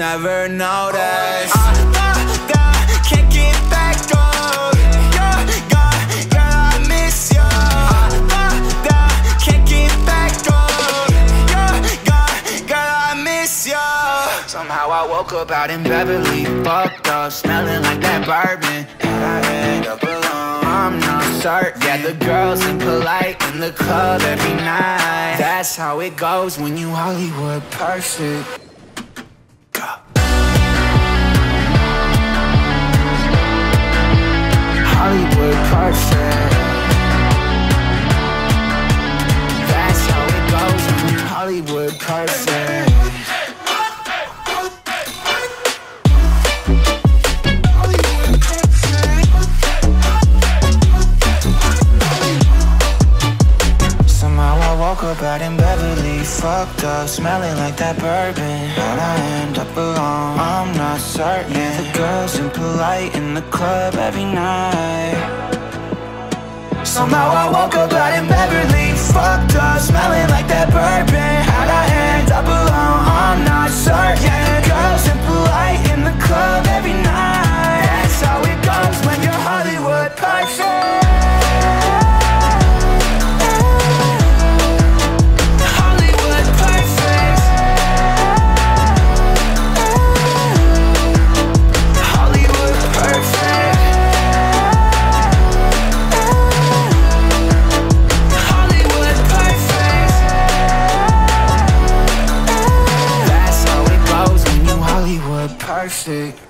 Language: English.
Never notice. I, I, I can't get back yeah, yeah, I miss you. I, I, I can't get back yeah, yeah, I miss you. Somehow I woke up out in Beverly, fucked up, smelling like that bourbon, and I end up alone. I'm not certain. Yeah, the girls impolite in the club every night. That's how it goes when you Hollywood perfect. Hollywood perfect. That's how it goes you Hollywood perfect. Woke up out in Beverly, fucked up, smelling like that bourbon. How'd I end up alone? I'm not certain. The girls impolite in the club every night. Somehow I woke up out in Beverly, fucked up, smelling like that bourbon. perfect.